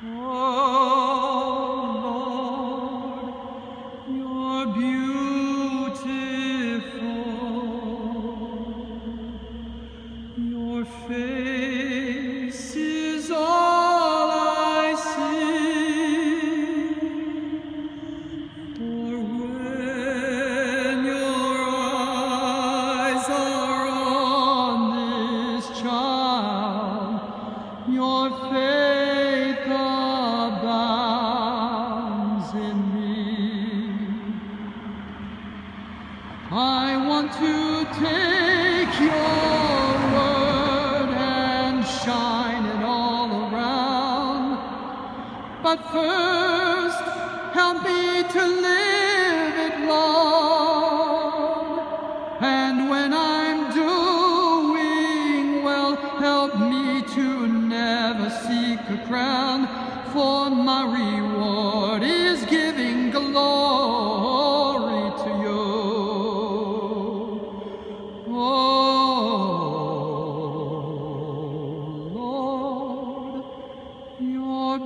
Your beautiful Your face is all I see, child, your face I want to take your word and shine it all around. But first, help me to live it long. And when I'm doing well, help me to never seek a crown, for my reward